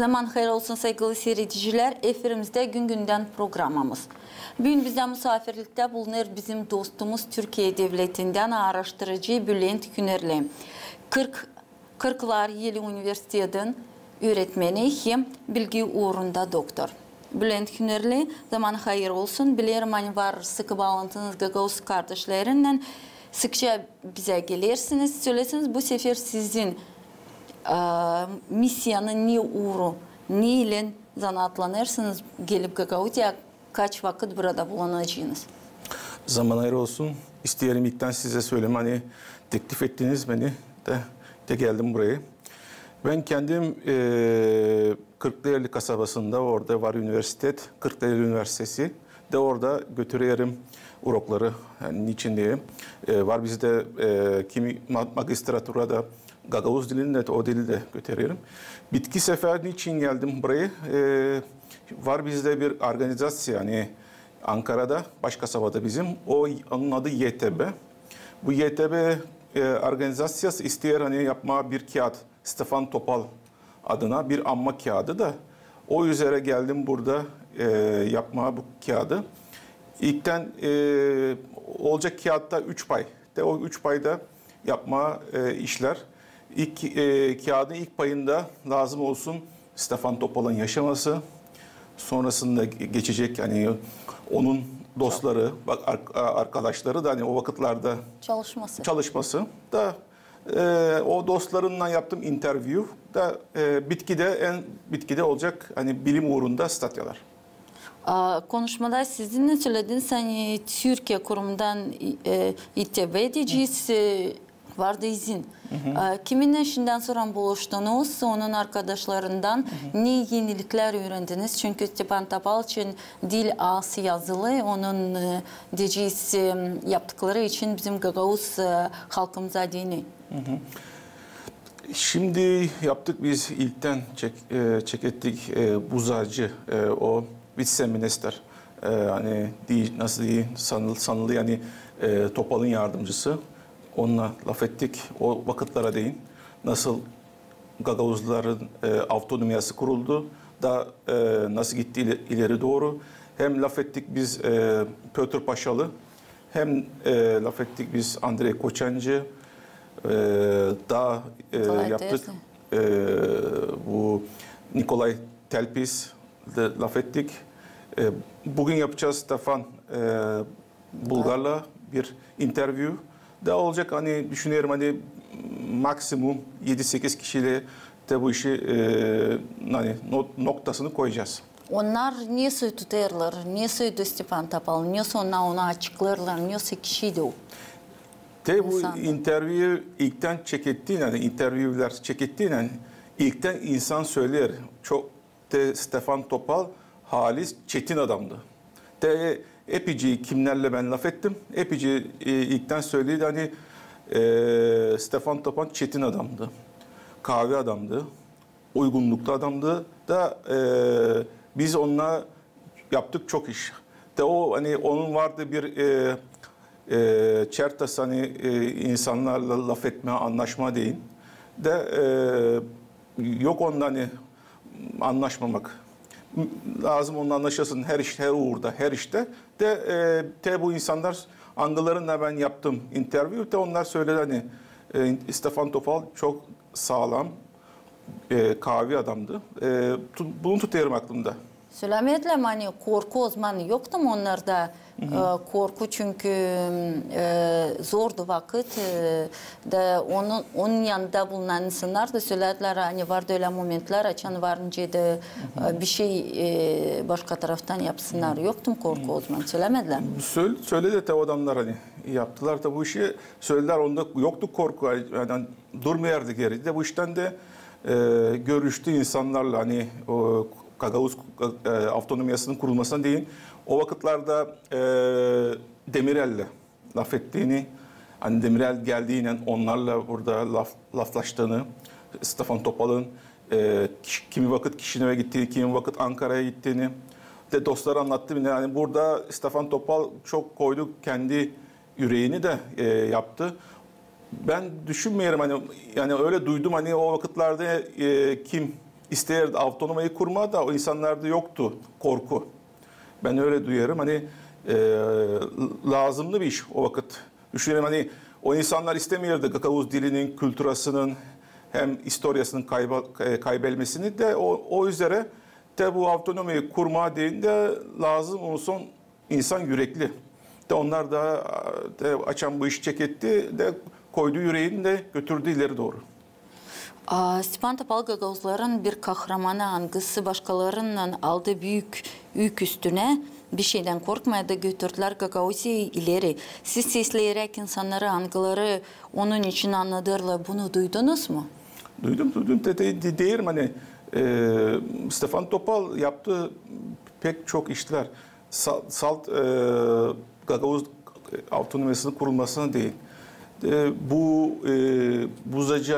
Zaman hayır olsun sevgili seyrediciler. Efirimizde gün günden programımız. Bugün bize misafirlikte bulunur bizim dostumuz Türkiye Devleti'nden araştırıcı Bülent Künerli. 40 40'lar Yeli Üniversitesi'nin öğretmeni hem bilgi uğrunda doktor. Bülent Künerli zaman hayır olsun. Bilirim hani var sıkı bağlantınız Gagavuz kardeşlerinden. Sıkça bize gelirsiniz, söylesiniz. Bu sefer sizin misyanın ne uğru, ne ile zanatlanırsınız gelip Gagavuz'a kaç vakit burada bulunacaksınız? Zaman ayrı olsun. İsteyelim ilkten size söyleyeyim. Hani teklif ettiniz beni de, de geldim buraya. Ben kendim e, Kırklareli kasabasında orada var üniversitet, Kırklareli Üniversitesi de orada götürüyorum urokları. Yani niçin diye. E, var bizde e, kimi magistraturada Gagavuz dilini de o dili de götürüyorum. Bitki sefer niçin geldim buraya? E, var bizde bir organizasyon yani Ankara'da, baş kasabada bizim. O onun adı YTB. Bu YTB e, organizasyası isteyer hani yapma bir kağıt. Stefan Topal adına bir anma kağıdı da o üzere geldim burada e, yapmaya bu kağıdı. İlkten e, olacak kağıtta 3 pay. De o 3 payda yapma e, işler. İlk e, kağıdın ilk payında lazım olsun Stefan Topal'ın yaşaması. Sonrasında geçecek hani onun dostları, bak arkadaşları da hani o vakitlerde Çalışması. çalışması da e, o dostlarımla yaptığım interview da e, bitkide en bitkide olacak hani bilim uğrunda statyalar. Konuşmada sizin ne söylediniz? Hani Türkiye kurumundan e, İTB edeceğiz. Vardı izin. Aa, Kiminle şimdiden sonra buluştunuz? Onun arkadaşlarından ne yenilikler öğrendiniz? Çünkü Stepan Tapal için dil ağası yazılı. Onun e, e, yaptıkları için bizim Gagavuz e, halkımıza dini. Şimdi yaptık biz ilkten çek, e, çek ettik e, buzacı e, o vice minister e, hani değil, nasıl diyeyim sanıl, sanılı yani e, Topal'ın yardımcısı onunla laf ettik. O vakitlere değin. Nasıl Gagavuzların e, autonomiyası kuruldu da e, nasıl gitti ileri, ileri doğru. Hem laf ettik biz e, Pötr Paşalı hem e, laf ettik biz Andrei Koçancı. E, daha e, yaptık e, bu Nikolay Telpis de laf ettik. E, bugün yapacağız Stefan e, Bulgar'la bir interview da olacak. Hani düşünüyorum hani maksimum 7-8 kişiyle de bu işi e, hani not, noktasını koyacağız. Onlar nasıl tutarlar? Nasıl Stepan Tapal? Nasıl ona onu açıklarlar? Nasıl kişiydi o? De bu interview ilkten çek ettiğin hani interviewler çek ettiğin hani ilkten insan söyler. Çok de Stefan Topal halis çetin adamdı. De epeyce kimlerle ben laf ettim. Epeyce e, ilkten söyledi hani e, Stefan Topal çetin adamdı. Kahve adamdı. Uygunluklu adamdı. Da e, biz onunla yaptık çok iş. De o hani onun vardı bir e, e, çertas hani e, insanlarla laf etme, anlaşma değil. De e, yok ondan hani anlaşmamak. Lazım onunla anlaşasın her işte, her uğurda, her işte. De, e, de bu insanlar angılarınla ben yaptım interview de onlar söyledi hani e, Stefan Topal çok sağlam e, kavi adamdı. E, tu- bunu tutuyorum aklımda. Korku o zaman yoktu mu onlarda? Korku çünkü zordu vakit. E, de onun, onun yanında bulunan insanlar da söylediler hani vardı öyle momentler açan varınca da e, bir şey e, başka taraftan yapsınlar. Yoktu mu korku o zaman? Söylemediler mi? Söyle, söyledi de adamlar hani yaptılar da bu işi söylediler onda yoktu korku yani durmayardı geri de bu işten de e, görüştü insanlarla hani o Gagavuz e, avtonomiyasının kurulmasına değin o vakitlerde e, Demirel'le laf ettiğini hani Demirel geldiğiyle onlarla burada laf, laflaştığını Stefan Topal'ın e, kimi vakit Kişinev'e gittiğini, kimi vakit Ankara'ya gittiğini de dostlar anlattı. Yani burada Stefan Topal çok koydu kendi yüreğini de e, yaptı. Ben düşünmüyorum hani yani öyle duydum hani o vakitlerde e, kim isterdi avtonomayı kurma da o insanlarda yoktu korku. Ben öyle duyarım. Hani e, lazımlı bir iş o vakit. Düşünelim hani o insanlar istemiyordu Gagavuz dilinin, kültürasının hem historiasının kayba, e, kaybelmesini de o, o üzere de bu avtonomiyi kurma deyince lazım olsun insan yürekli. De onlar da de açan bu işi çek etti de koydu yüreğini de götürdü ileri doğru. Stepan Topal Gagavuzların bir kahramanı angısı başkalarının aldı büyük yük üstüne bir şeyden korkmaya da götürdüler Gagavuz'u ileri. Siz sesleyerek insanları, angıları onun için anladırlar. Bunu duydunuz mu? Duydum, duydum. De, de, de, değilim hani e, Stefan Topal yaptığı pek çok işler. Salt, salt e, Gagavuz autonomisinin kurulmasına değil. E, bu e, buzacı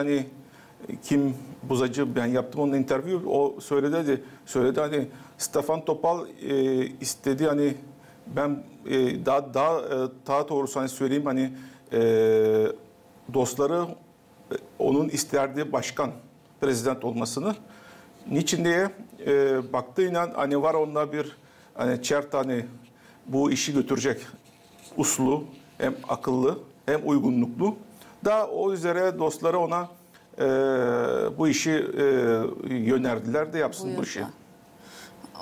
kim buzacı ben yaptım onun interview o söyledi söyledi hani Stefan Topal e, istedi hani ben e, daha daha e, daha doğrusu hani söyleyeyim hani e, dostları e, onun isterdiği başkan prezident olmasını. Niçin diye e, baktığıyla hani var onda bir hani çert hani bu işi götürecek uslu hem akıllı hem uygunluklu. Da o üzere dostları ona e, bu işi e, yönerdiler de yapsın bu Buyursa. işi.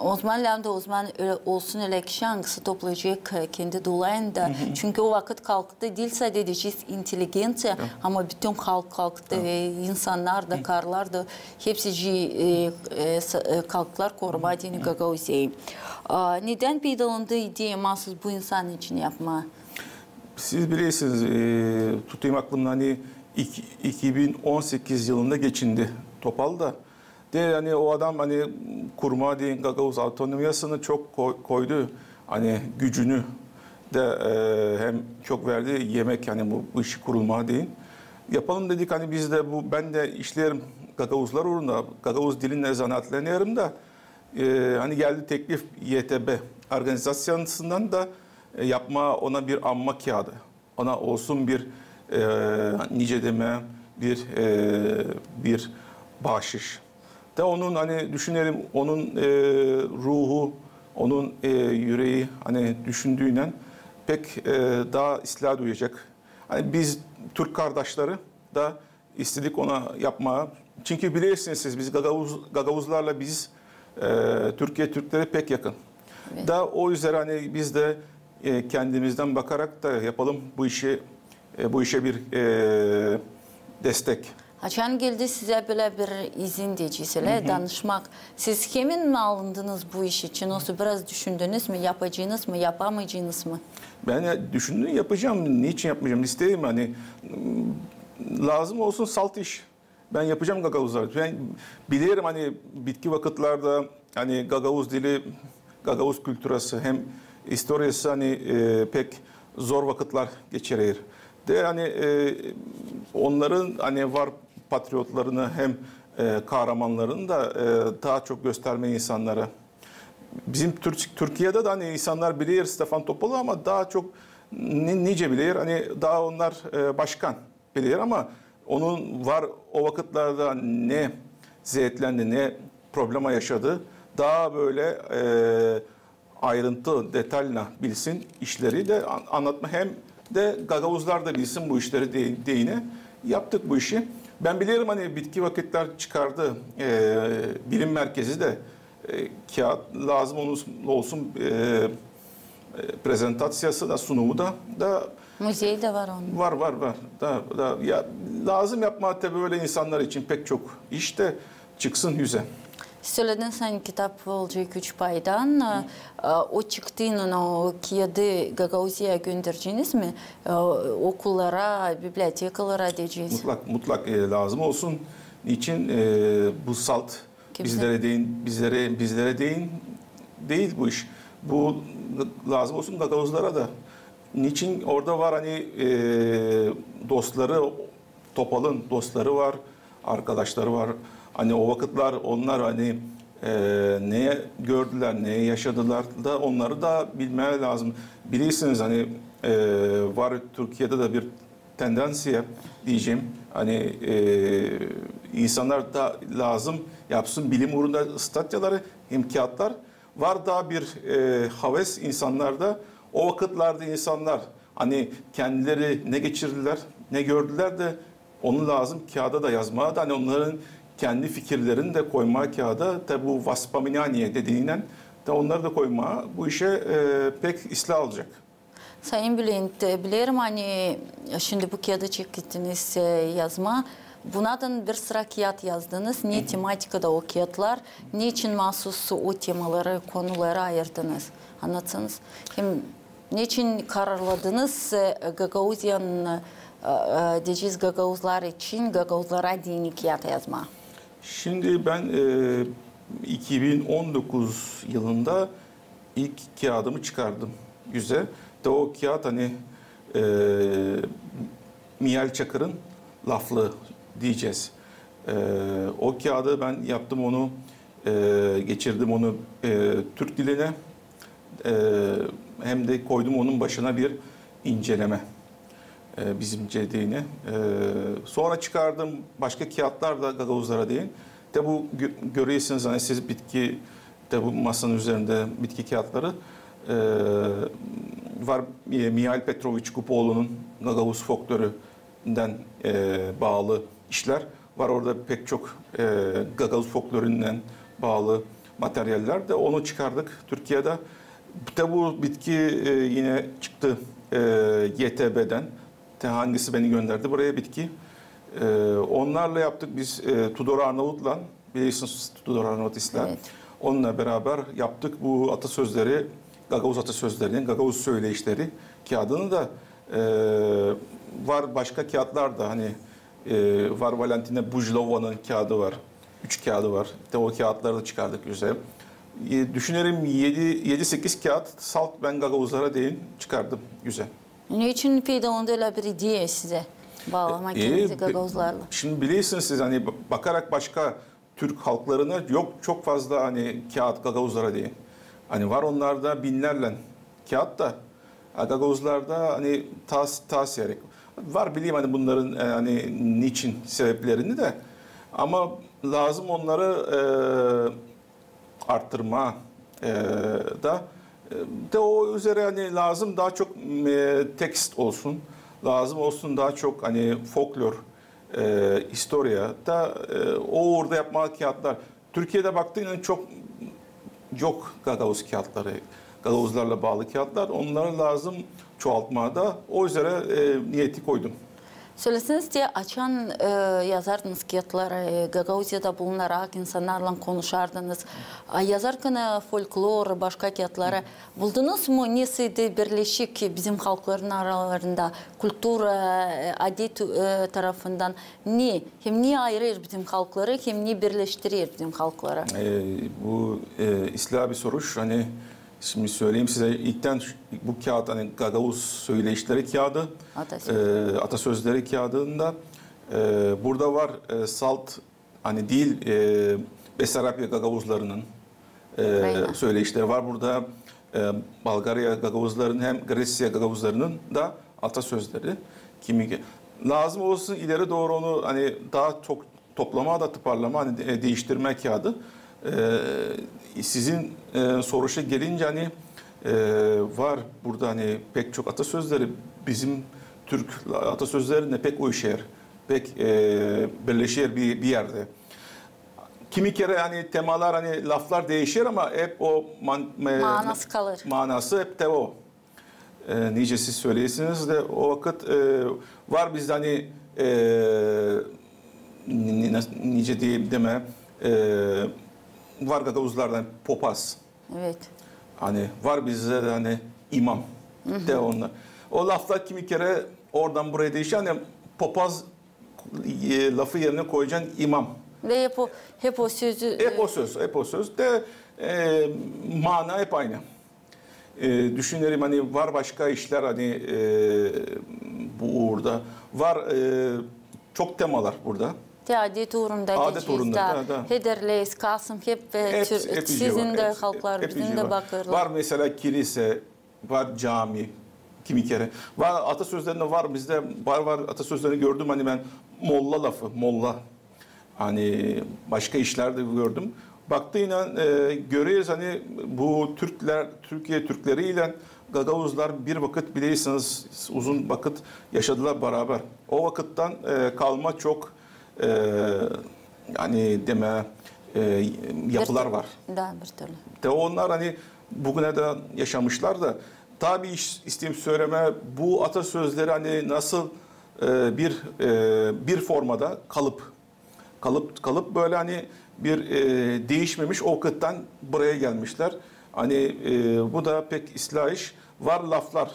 Osman da Osman öyle olsun öyle kişi hangisi toplayacak kendi dolayında. Çünkü o vakit kalktı değil sadece inteligensiya ama bütün halk kalktı. E, insanlar da karlar da hepsi e, e, e, kalktılar koruma dini Gagauzi'yi. Aa, Neden peydalandı ideya mahsus bu insan için yapma? Siz bilirsiniz e, tutayım aklımda hani 2018 yılında geçindi Topal da. De yani o adam hani kurma deyin Gagavuz autonomiyasını çok koy- koydu. Hani gücünü de e, hem çok verdi yemek yani bu, bu işi kurulma deyin. Yapalım dedik hani biz de bu ben de işlerim Gagavuzlar uğruna Gagavuz dilin zanaatlerini yarım da e, hani geldi teklif YTB organizasyonundan da e, yapma ona bir anma kağıdı. Ona olsun bir e, nice deme, bir e, bir bahşiş. De onun hani düşünelim onun e, ruhu, onun e, yüreği hani düşündüğüyle pek daha ıslah duyacak. Hani biz Türk kardeşleri da istedik ona yapmaya. Çünkü bilirsiniz siz biz Gagavuz, Gagavuzlarla biz e, Türkiye Türkleri pek yakın. Evet. Da o üzere hani biz de e, kendimizden bakarak da yapalım bu işi e, bu işe bir e, destek. Açan geldi size böyle bir izin diyeceksiniz, danışmak. Siz kimin mi alındınız bu iş için? Olsa biraz düşündünüz mü? Yapacağınız mı? Yapamayacağınız mı? Ben düşündüm yapacağım. Niçin yapmayacağım? İsteyim hani lazım olsun salt iş. Ben yapacağım Gagavuzlar. Ben bilirim hani bitki vakitlerde hani Gagavuz dili, Gagavuz kültürası hem historiası hani e, pek zor vakitler geçirir. De hani e, onların hani var patriotlarını hem e, kahramanlarını da e, daha çok gösterme insanlara. Bizim Türk, Türkiye'de de hani insanlar bilir Stefan Topal'ı ama daha çok ni- nice bilir. Hani daha onlar e, başkan bilir ama onun var o vakitlerde ne zeytlendi ne problema yaşadı. Daha böyle e, ayrıntı, detayla bilsin işleri de an- anlatma. Hem de Gagavuzlar da bilsin bu işleri de, deyine. Yaptık bu işi. Ben bilirim hani bitki vakitler çıkardı. E, bilim merkezi de e, kağıt lazım olsun, olsun e, e, prezentasyası da sunumu da da Müzeyi de var onun. var var var da, da ya lazım yapma tabii böyle insanlar için pek çok iş de çıksın yüze. Söyledin sen kitap olacak üç paydan. Ee, O çıktığının o kağıdı Gagauzi'ye göndereceğiniz mi? Ee, Okullara, bibliotekalara diyeceğiz. Mutlak mutlak e, lazım olsun. Niçin e, bu salt Kimse- bizlere değin bizlere bizlere değin değil bu iş. Bu lazım olsun Gagavuzlara da. Niçin orada var hani e, dostları Topal'ın dostları var, arkadaşları var. Hani o vakitler onlar hani e, neye gördüler, neye yaşadılar da onları da bilmeye lazım. Bilirsiniz hani e, var Türkiye'de de bir tendansiye diyeceğim. Hani e, insanlar da lazım yapsın bilim uğruna statyaları hem kağıtlar. Var daha bir e, haves insanlarda. O vakitlerde insanlar hani kendileri ne geçirdiler, ne gördüler de onu lazım kağıda da yazmaya da hani onların kendi fikirlerini de koymaya kağıda da bu vaspaminaniye dediğinden de onları da koymaya bu işe e, pek ıslah olacak. Sayın Bülent, e, bilirim hani şimdi bu kağıda çektiniz e, yazma. Bunadan bir sıra kağıt yazdınız. Ne tematikada o kağıtlar, niçin mahsus o temaları, konuları ayırdınız? Anlatsanız. Hem niçin kararladınız e, Gagauzyan, e, e, diyeceğiz Gagauzlar için Gagauzlara dini kağıt yazma? Şimdi ben e, 2019 yılında ilk kağıdımı çıkardım yüze. De o kağıt hani e, Mihal Çakır'ın laflı diyeceğiz. E, o kağıdı ben yaptım onu e, geçirdim onu e, Türk diline e, hem de koydum onun başına bir inceleme e, bizim CD'ni. E, sonra çıkardım başka kağıtlar da Gagavuzlara değil. De bu gö- görüyorsunuz hani siz bitki de bu masanın üzerinde bitki kağıtları e, var e, Mihail Petrovic Kupoğlu'nun Gagavuz folkloründen e, bağlı işler var orada pek çok e, Gagavuz folkloründen bağlı materyaller de onu çıkardık Türkiye'de. De bu bitki e, yine çıktı e, YTB'den. De hangisi beni gönderdi buraya bitki. E, onlarla yaptık biz e, Tudor Arnavut'la biliyorsunuz Tudor Arnavut İslam. Evet. Onunla beraber yaptık bu atasözleri, Gagavuz atasözlerinin, Gagavuz söyleyişleri kağıdını da e, var başka kağıtlar da hani e, var Valentina Bujlova'nın kağıdı var. Üç kağıdı var. De o kağıtları da çıkardık güzel. E, düşünelim 7-8 kağıt salt ben Gagavuzlara değin çıkardım güzel. Niçin faydalandı öyle bir ideya size? Bağlamak E, kendinizi e, Gagavuzlarla. Şimdi biliyorsunuz siz hani bakarak başka Türk halklarına yok çok fazla hani kağıt Gagavuzlara değil. Hani var onlarda binlerle kağıt da Gagavuzlarda hani tas tasiyerek var bileyim hani bunların e, hani niçin sebeplerini de ama lazım onları e, arttırma e, da de o üzere hani lazım daha çok e, tekst olsun lazım olsun daha çok hani folklor e, historia da e, o orada yapma kağıtlar. Türkiye'de baktığında çok yok Gagavuz kağıtları. Gagavuzlarla bağlı kağıtlar. Onları lazım çoğaltmada. O üzere e, niyeti koydum. Сөйлесіңіз де, ачан э, язардыңыз кетлар, ә, Гагаузияда бұлынарак инсанарлан конушардыңыз. А язар күні фольклор, башқа кетлары. Бұлдыңыз мұ несейді бірлешік бізім халқлардың араларында, культура, э, әдет э, тарафындан не? Хем не айырыр бізім халқлары, хем не бірлештірер бізім халқлары? Бұл ислаби соруш, әне, Şimdi söyleyeyim size ilkten bu kağıt hani Gagavuz söyleyişleri kağıdı. Atasözleri. e, atasözleri kağıdında e, burada var e, salt hani değil e, Besarabya Gagavuzlarının e, Ukrayna. söyleyişleri var. Burada e, Bulgarya Gagavuzlarının hem Gresya Gagavuzlarının da atasözleri kimi lazım olsun ileri doğru onu hani daha çok toplama da tıparlama hani de- değiştirme kağıdı. E, sizin e, soruşa gelince hani e, var burada hani pek çok atasözleri bizim Türk atasözlerine pek uyuşur. Pek e, birleşir bir, bir yerde. Kimi kere hani temalar hani laflar değişir ama hep o man, Manası kalır. manası hep de o. E, nice siz söyleyesiniz de o vakit e, var bizde hani e, nice diyeyim deme e, var Gagavuzlardan popaz. Evet. Hani var bizde de hani imam de onlar. O laflar kimi kere oradan buraya değişiyor. Hani papaz e, lafı yerine koyacaksın imam. Ve hep o, hep o sözü... Hep o söz, hep o söz de e, mana hep aynı. E, düşünelim hani var başka işler hani e, bu uğurda. Var e, çok temalar burada. Te adet uğrunda Adet uğrunda, da, da, da. Hederleyiz, Kasım hep, e, Hep- tür- hep sizin de hep- halklar, hep bizim de var. bakırlar. Var mesela kilise, var cami kimi kere. Var atasözlerinde var bizde var var atasözlerini gördüm hani ben molla lafı molla. Hani başka işlerde gördüm. Baktığıyla e, görüyoruz hani bu Türkler, Türkiye Türkleriyle Gagavuzlar bir vakit bilirsiniz uzun vakit yaşadılar beraber. O vakitten e, kalma çok yani deme e, yapılar var. Да, bir türlü. De onlar hani bugüne de yaşamışlar da tabii iş isteyeyim söyleme bu atasözleri hani nasıl e, bir e, bir formada kalıp kalıp kalıp böyle hani bir e, değişmemiş o kıttan buraya gelmişler. Hani e, bu da pek ıslah iş. Var laflar.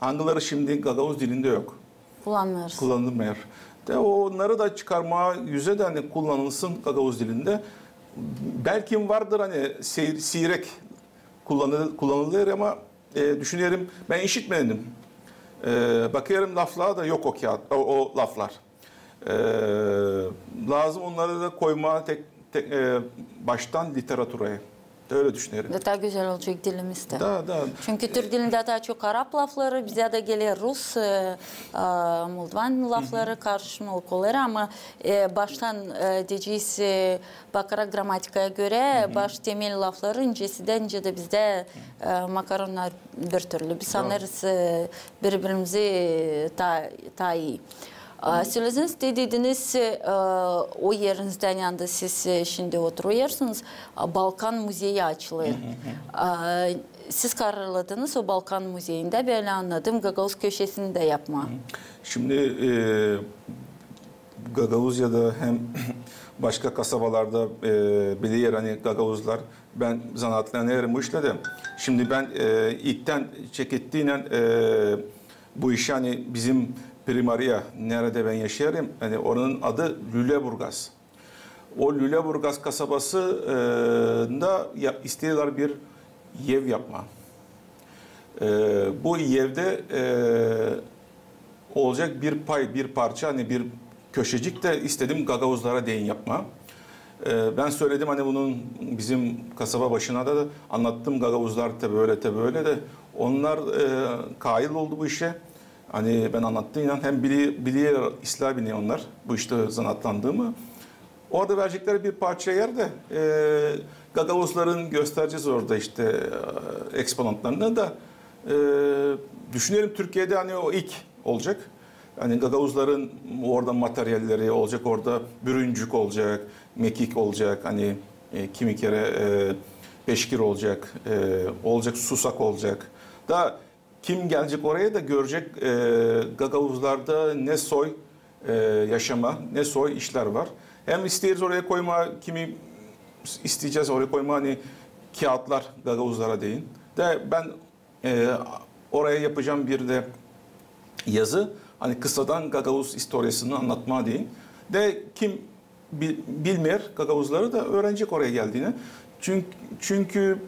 Hangileri şimdi Gagavuz dilinde yok. Kullanmıyoruz. Kullanılmıyor. De onları da çıkarmaya yüze de hani kullanılsın Gagavuz dilinde. Belki vardır hani seyir, sirek kullanılır ama e, düşünüyorum ben işitmedim. E, bakıyorum laflara da yok o kağıt, o, o laflar. E, lazım onları da koyma tek, tek, e, baştan literatüraya. Öyle düşünüyorum. Daha güzel olacak dilimizde. Da, da. Çünkü Türk dilinde daha çok Arap lafları, bize de geliyor Rus, e, e, Moldovan lafları karşılık oluyor ama e, baştan e, diyeceğiz e, bakarak gramatikaya göre baş temel lafları incesi de ince de bizde e, makaronlar bir türlü. Biz sanırız e, birbirimizi ta, ta iyi. O yerinizden yanında siz e, şimdi oturuyorsunuz. Aa, Balkan Müzeyi açılıyor. Aa, Siz kararladınız o Balkan Müzeyi'nde böyle anladım Gagavuz köşesini de yapma. Şimdi e, Gagavuzya'da hem başka kasabalarda e, biliyor hani Gagavuzlar ben zanaatlanıyorum bu işle de. Şimdi ben e, ilkten çekettiğiyle e, bu iş hani bizim Primaria nerede ben yaşarım hani oranın adı Lüleburgaz. O Lüleburgaz kasabası e, istiyorlar bir yev yapma. E, bu yevde e, olacak bir pay, bir parça hani bir köşecik de istedim Gagavuzlara değin yapma. Ee, ben söyledim hani bunun bizim kasaba başına da anlattım Gagavuzlar da böyle de böyle de onlar e, kail oldu bu işe. Hani ben anlattığımla hem bili, biliyor, İslam biliyor onlar bu işte zanaatlandığımı. Orada verecekleri bir parça yerde e, Gagavuzların göstereceğiz orada işte e, eksponatlarını da e, düşünelim Türkiye'de hani o ilk olacak. Hani Gagavuzların orada materyalleri olacak, orada bürüncük olacak, mekik olacak, hani e, kimi kere e, peşkir olacak, e, olacak susak olacak. Da kim gelecek oraya da görecek e, Gagavuzlarda ne soy e, yaşama, ne soy işler var. Hem isteyiriz oraya koyma, kimi isteyeceğiz oraya koyma hani kağıtlar Gagavuzlara deyin. De ben e, oraya yapacağım bir de yazı hani kısadan Gagavuz historiasını anlatma deyin. De kim bil, bilmeyer Gagavuzları da öğrenecek oraya geldiğini. Çünkü, çünkü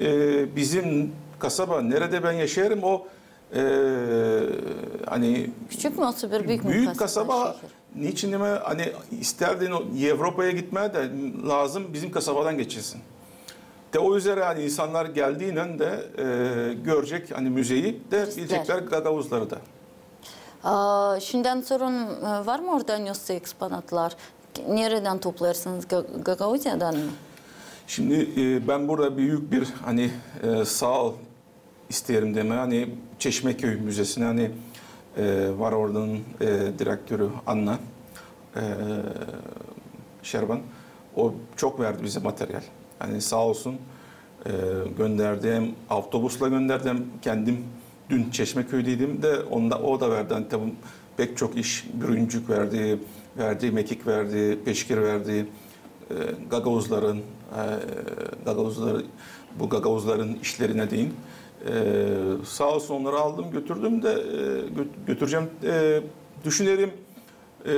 e, bizim kasaba nerede ben yaşarım o e, hani Küçük mü olsa bir büyük mü büyük kasaba şehir? niçin deme hani isterdin o Avrupa'ya gitmeye de lazım bizim kasabadan geçilsin. De o üzere hani insanlar geldiğinde de e, görecek hani müzeyi de İster. bilecekler Gagavuzları da. Aa, Şimdiden sorun e, var mı oradan yoksa eksponatlar? Nereden toplarsınız? Ga- Gagavuzya'dan mı? Şimdi e, ben burada büyük bir hani e, sağ isterim deme hani Çeşmeköy Müzesi'ne hani e, var oradan e, direktörü Anna e, Şerban o çok verdi bize materyal. Hani sağ olsun e, gönderdi hem otobüsle gönderdi kendim dün Çeşmeköy'deydim de onda o da verdi. Hani tabii pek çok iş bürüncük verdi, verdi, mekik verdi, peşkir verdi. E, Gagavuzların, e, Gagavuzları, bu Gagavuzların işlerine deyin. E, sağ olsun onları aldım götürdüm de e, gö- götüreceğim. E, düşünelim e,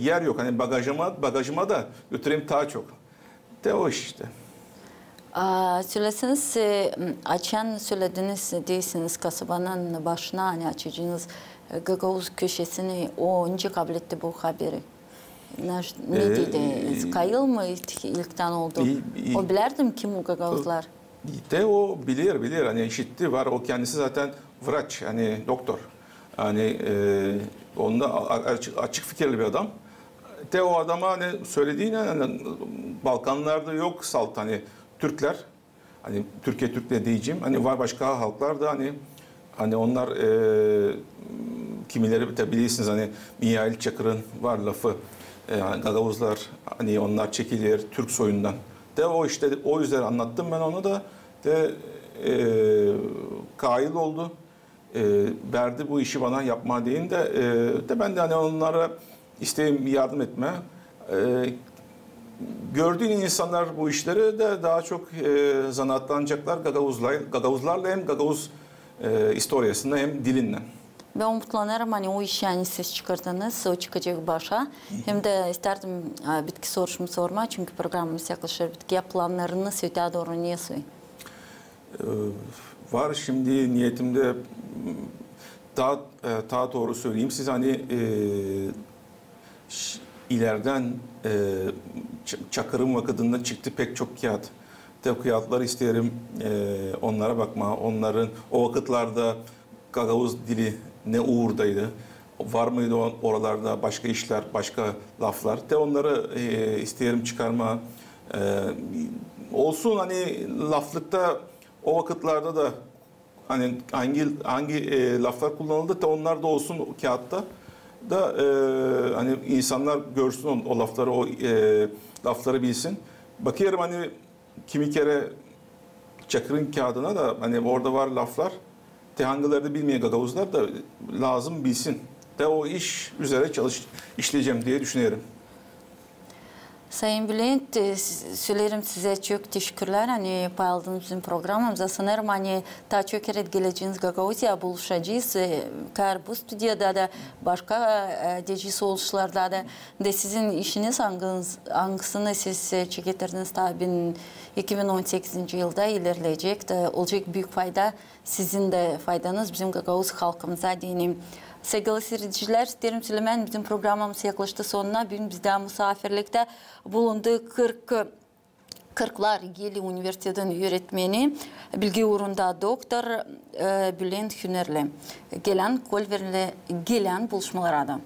yer yok. Hani bagajıma, bagajıma da götüreyim daha çok. De o iş işte. Aa, söyleseniz e, açan söylediniz değilsiniz kasabanın başına hani açacağınız e, Gagavuz köşesini o önce kabul etti bu haberi. Ne, ne Ee, dedi? Kayıl mı ilk, ilkten oldu? İyi- iyi. O bilerdim kim o Gagavuzlar? De o bilir bilir hani işitti var o kendisi zaten vraç hani doktor. Hani e, onda açık, açık fikirli bir adam. De o adama hani söylediğine hani Balkanlarda yok salt hani Türkler hani Türkiye Türkler diyeceğim hani var başka halklar da hani hani onlar e, kimileri tabi bilirsiniz hani Mihail Çakır'ın var lafı e, yani Gagavuzlar hani onlar çekilir Türk soyundan. De o işte o yüzden anlattım ben onu da de e, kail oldu. E, verdi bu işi bana yapma deyin de e, de ben de hani onlara isteyim yardım etme. E, gördüğün insanlar bu işleri de daha çok e, zanaatlanacaklar Gagavuzlar, Gagavuzlarla hem Gagavuz e, istoryasında hem dilinden. Ben umutlanırım hani o iş yani siz çıkardınız, o çıkacak başa. Hem de isterdim e, bitki soruşumu sorma çünkü programımız yaklaşır bitki planlarını söyle doğru niye söyle? Var şimdi niyetimde daha e, daha doğru söyleyeyim siz hani e, ileriden e, Çakır'ın vakıdında çıktı pek çok kağıt. De kağıtlar isterim e, onlara bakma. Onların o vakıtlarda Gagavuz dili ne uğurdaydı. Var mıydı oralarda başka işler, başka laflar? De onları e, isterim çıkarma. E, olsun hani laflıkta o vakitlarda da hani hangi hangi e, laflar kullanıldı da onlar da olsun o kağıtta da e, hani insanlar görsün o, o lafları o e, lafları bilsin. Bakıyorum hani kimi kere Çakır'ın kağıdına da hani orada var laflar. De hangileri de bilmeyen gagavuzlar da lazım bilsin. De o iş üzere çalış işleyeceğim diye düşünüyorum. Sayın Bülent, e, söylerim size çok teşekkürler. Hani paylaştığınız bizim programımıza. Sanırım hani daha çok kere geleceğiniz Gagavuzya buluşacağız. E, Kar bu stüdyoda da başka e, diyeceğiz oluşlarda da de sizin işiniz hanginiz, hangisini siz e, çeketirdiniz tabi 2018 yılda ilerleyecek. Olacak büyük fayda sizin de faydanız bizim halkımıza. Sevgili seyirciler, derim Süleyman bizim programımız yaklaştı sonuna. Bugün bizden misafirlikte bulundu 40-лар Гели университетінің үйретмені, білге орында доктор ә, Бүлен Хүнерлі. Гелян Кольверлі Гелян бұлшмаларады.